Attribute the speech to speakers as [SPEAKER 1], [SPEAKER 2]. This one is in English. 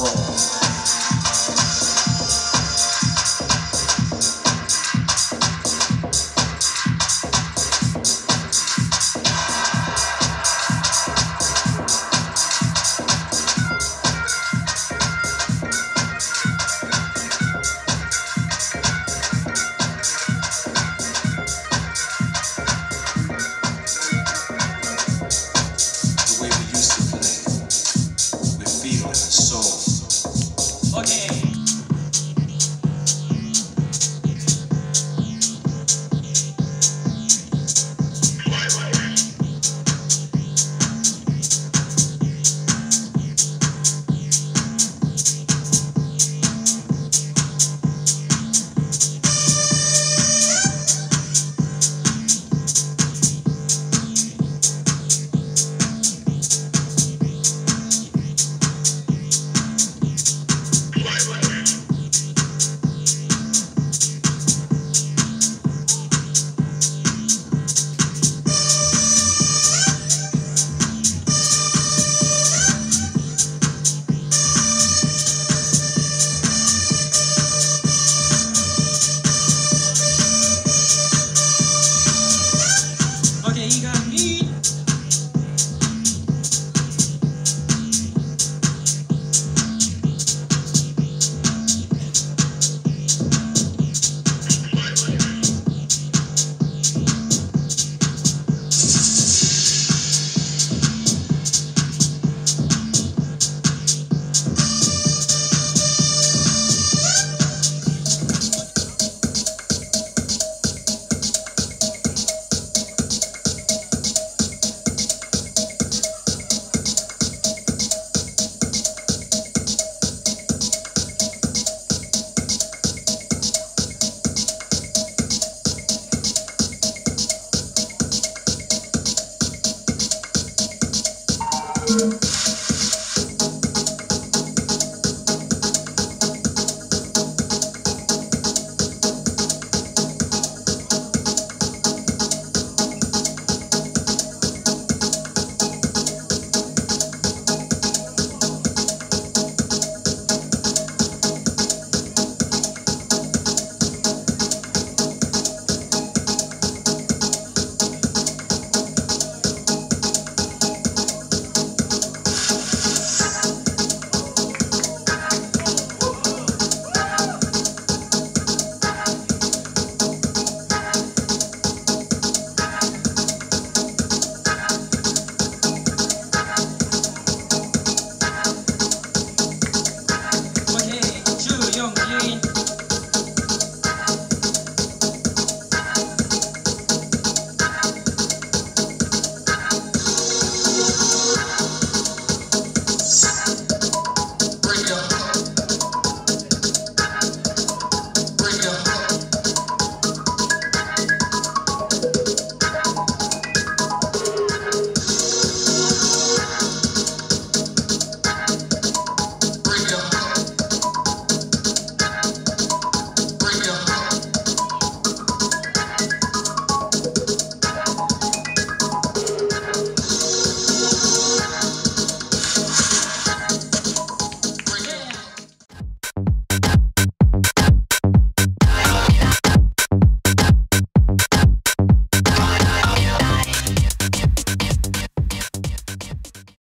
[SPEAKER 1] wrong.
[SPEAKER 2] Okay.